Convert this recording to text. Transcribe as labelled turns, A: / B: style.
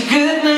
A: a good name